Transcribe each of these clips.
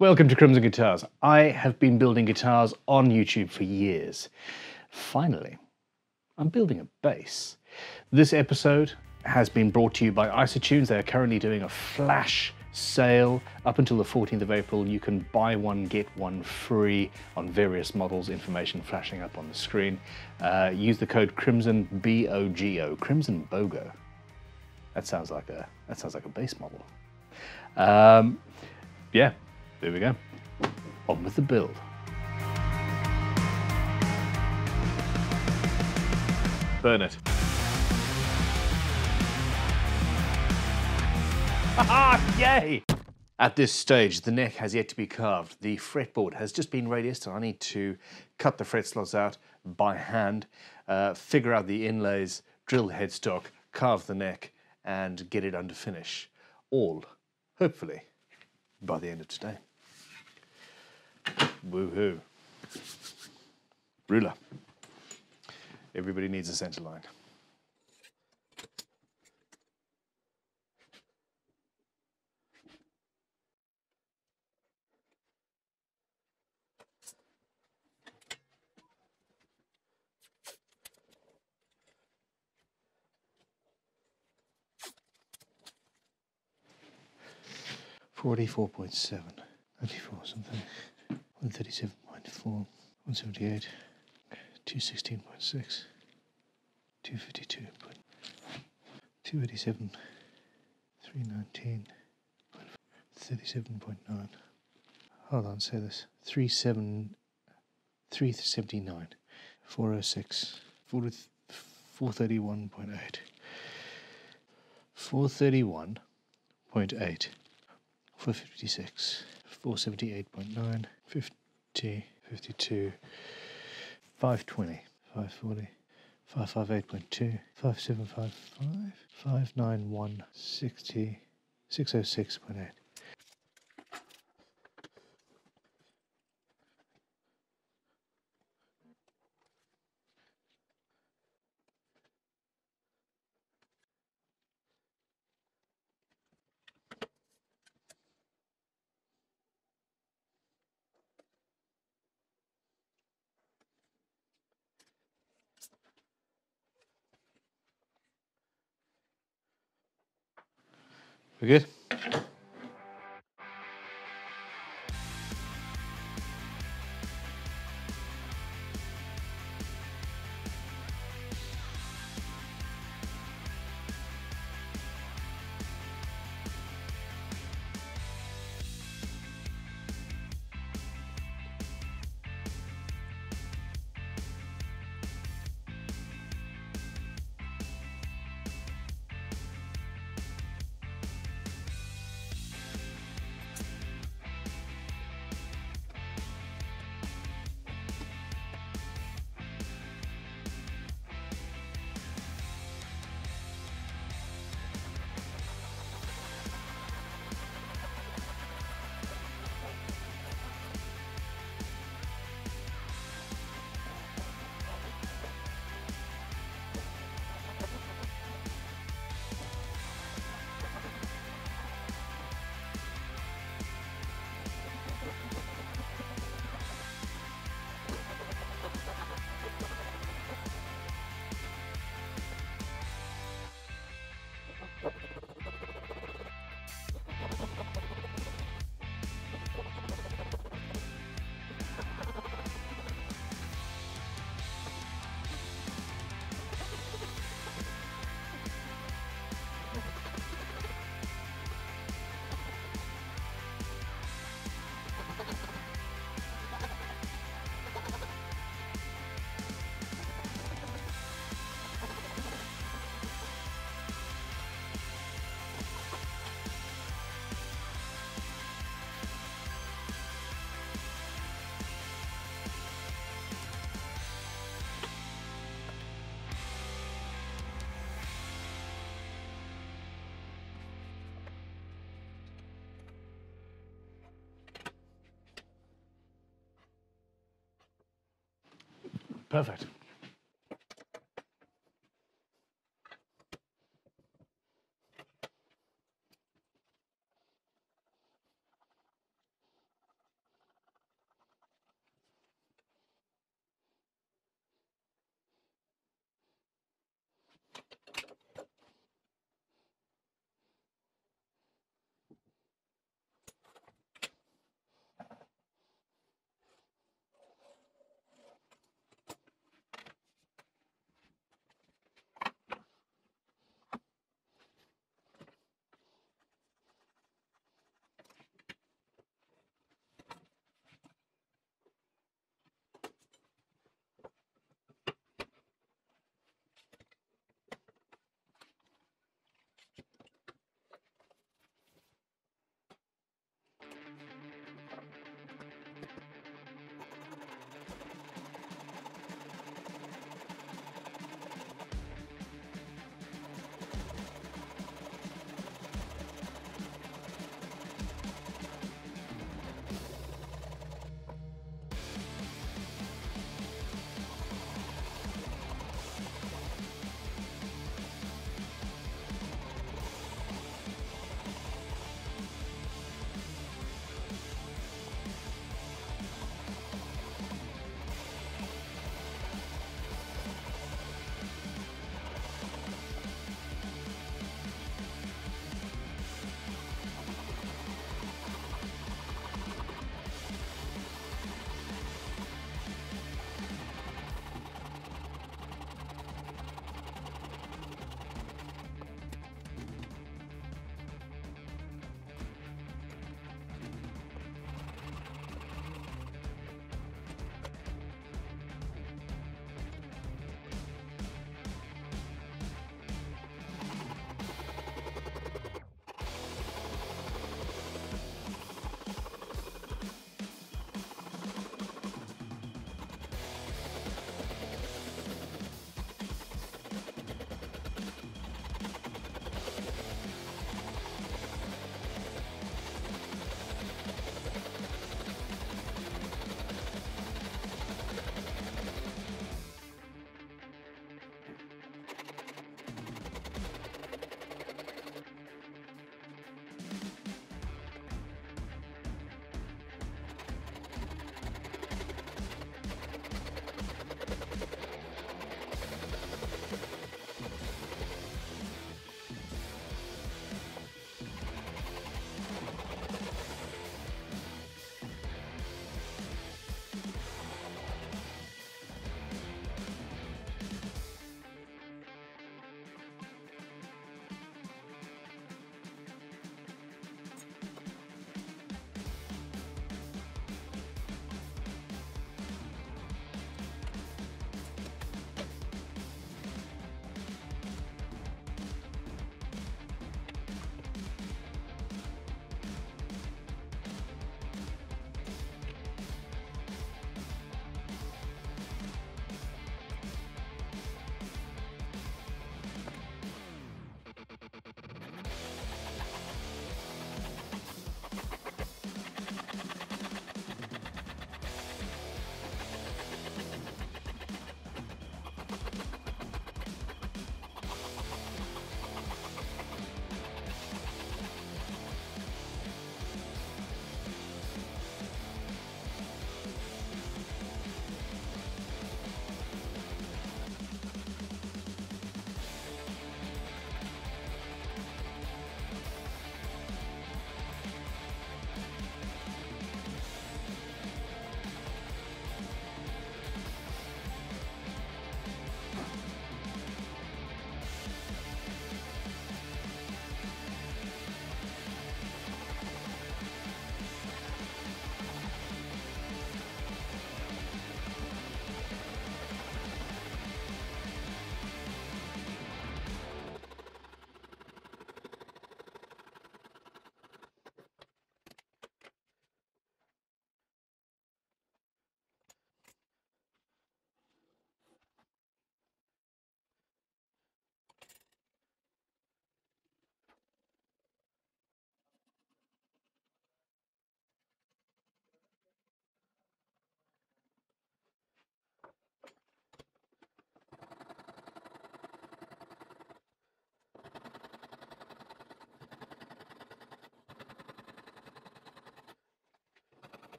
Welcome to Crimson Guitars. I have been building guitars on YouTube for years. Finally, I'm building a bass. This episode has been brought to you by Isotunes. They are currently doing a flash sale up until the 14th of April. You can buy one, get one free on various models, information flashing up on the screen. Uh, use the code Crimson B-O-G-O, Crimson BOGO. That sounds like a, that sounds like a bass model. Um, yeah, there we go. On with the build. Burn it. Ah, yay! At this stage, the neck has yet to be carved. The fretboard has just been radiused, I need to cut the fret slots out by hand, uh, figure out the inlays, drill the headstock, carve the neck, and get it under finish. All, hopefully, by the end of today. Woohoo. Ruler. Everybody needs a center line. Forty-four point seven. Ninety-four something. One thirty-seven point four. One seventy-eight. Two sixteen point six. Two fifty-two point. Two eighty-seven. Three nineteen. Thirty-seven point nine. Hold on, say this. Three seven. Three seventy-nine. Four oh six. Four four thirty-one point eight. Four thirty-one point eight. 456, 478.9, 50, 52, 520, 540, 558.2, 5755, 591, 60, 606.8. We good? Perfect.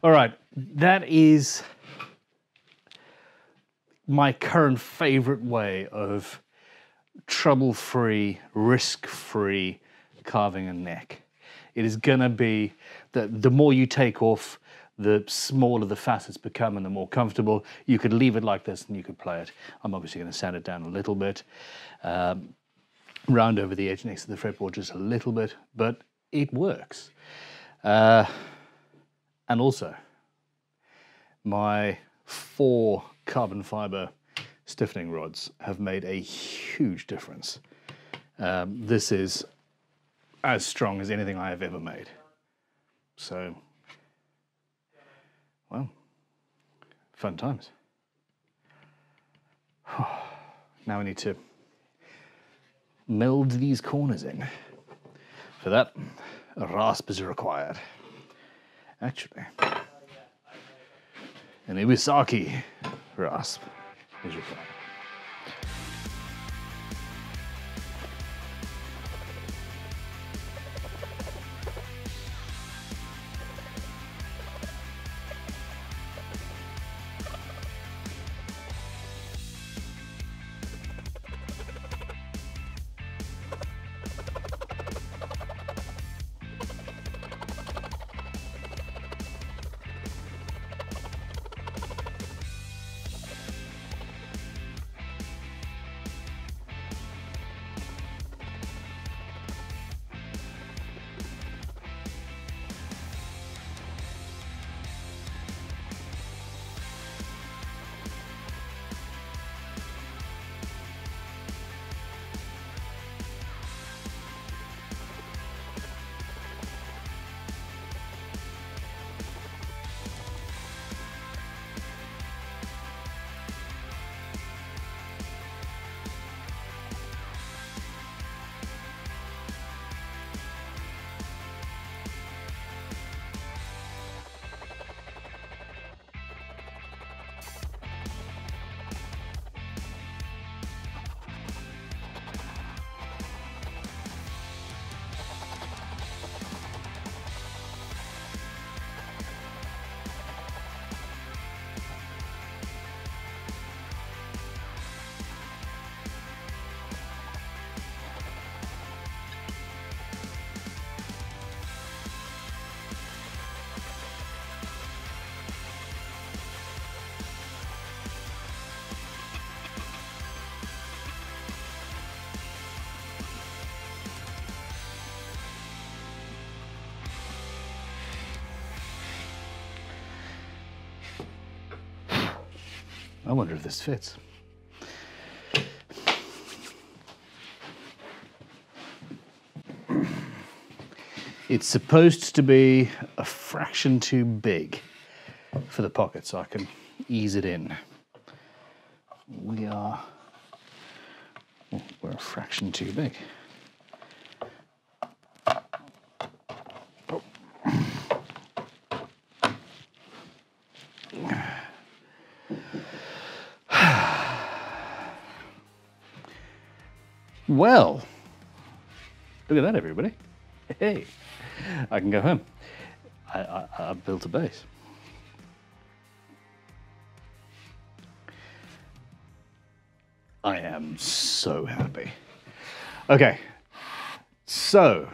All right, that is my current favorite way of trouble free, risk free carving a neck. It is gonna be that the more you take off, the smaller the facets become and the more comfortable. You could leave it like this and you could play it. I'm obviously gonna sand it down a little bit, um, round over the edge next to the fretboard just a little bit, but it works. Uh, and also, my four carbon fiber stiffening rods have made a huge difference. Um, this is as strong as anything I have ever made. So, well, fun times. now we need to meld these corners in. For that, a rasp is required. Actually, an Iwasaki rasp is required. I wonder if this fits. It's supposed to be a fraction too big for the pocket so I can ease it in. We are, oh, we're a fraction too big. Well, look at that, everybody. Hey, I can go home. I, I, I built a bass. I am so happy. Okay, so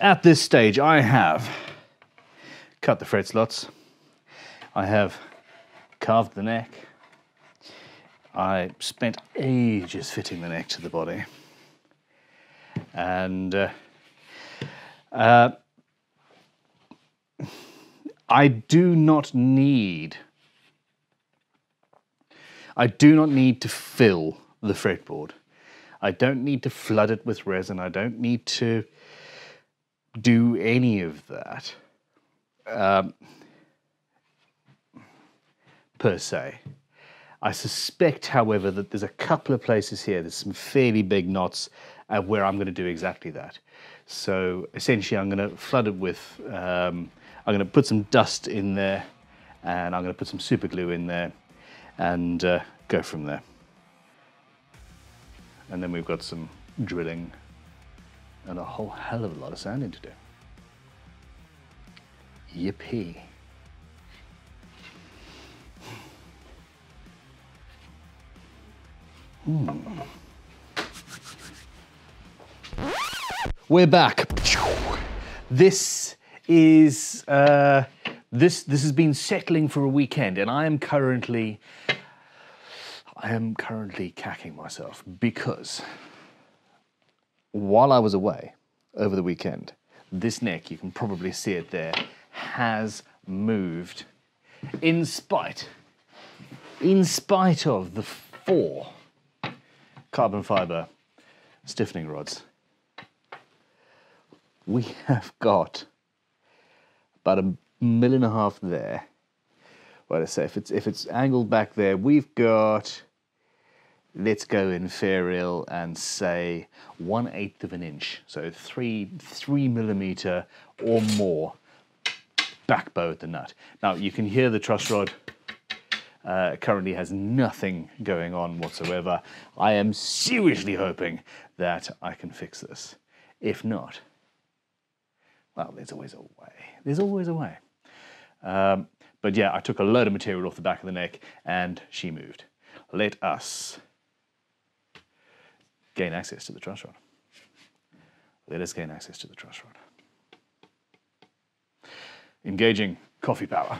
at this stage, I have cut the fret slots. I have carved the neck. I spent ages fitting the neck to the body. And uh, uh, I do not need I do not need to fill the fretboard. I don't need to flood it with resin. I don't need to do any of that um, per se. I suspect, however, that there's a couple of places here, there's some fairly big knots uh, where I'm going to do exactly that. So essentially, I'm going to flood it with, um, I'm going to put some dust in there, and I'm going to put some super glue in there, and uh, go from there. And then we've got some drilling and a whole hell of a lot of sanding to do. Yippee. We're back. This is uh, this this has been settling for a weekend, and I am currently I am currently cacking myself because while I was away over the weekend, this neck you can probably see it there has moved in spite in spite of the four carbon fiber stiffening rods we have got about a mil and a half there. What I say, if it's if it's angled back there, we've got. Let's go inferior and say one eighth of an inch, so three three millimeter or more back bow at the nut. Now you can hear the truss rod uh, currently has nothing going on whatsoever. I am seriously hoping that I can fix this. If not, well, there's always a way. There's always a way. Um, but yeah, I took a load of material off the back of the neck and she moved. Let us gain access to the truss rod. Let us gain access to the truss rod. Engaging coffee power.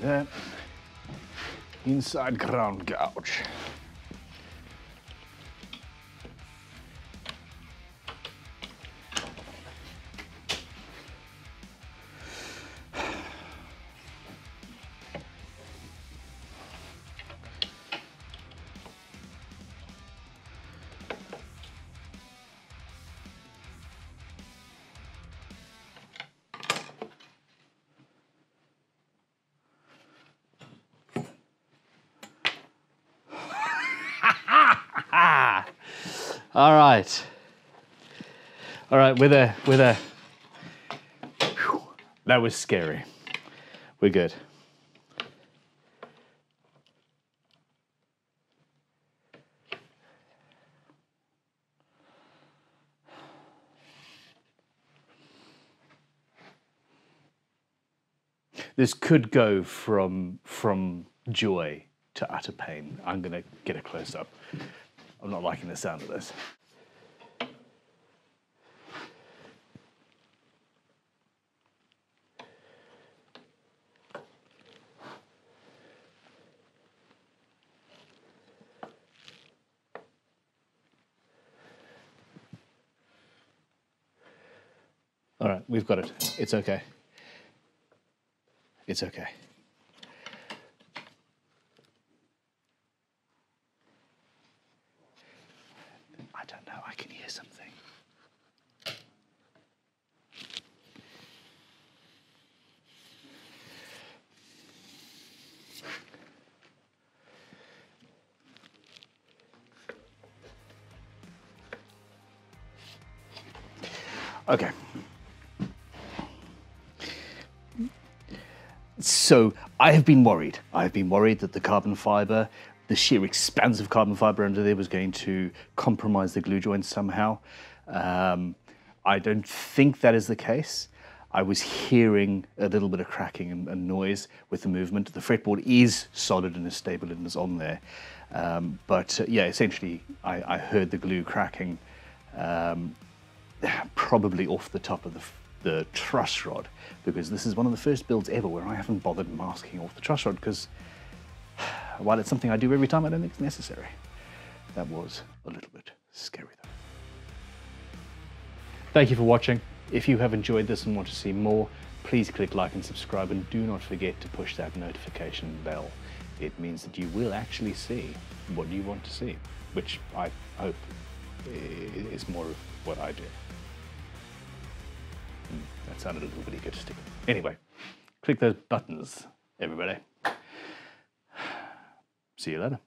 There. Inside ground gouge. All right. All right, we're there. We're there. Whew. That was scary. We're good. This could go from from joy to utter pain. I'm gonna get a close up. I'm not liking the sound of this. All right, we've got it. It's okay. It's okay. Okay. So I have been worried. I have been worried that the carbon fiber the sheer expanse of carbon fiber under there was going to compromise the glue joint somehow. Um, I don't think that is the case. I was hearing a little bit of cracking and, and noise with the movement. The fretboard is solid and is stable and is on there. Um, but uh, yeah, essentially, I, I, heard the glue cracking um, probably off the top of the, the truss rod because this is one of the first builds ever where I haven't bothered masking off the truss rod because while it's something I do every time, I don't think it's necessary. That was a little bit scary though. Thank you for watching. If you have enjoyed this and want to see more, please click like and subscribe and do not forget to push that notification bell. It means that you will actually see what you want to see, which I hope is more of what I do. That sounded a little bit egotistical. Anyway, click those buttons, everybody. See you later.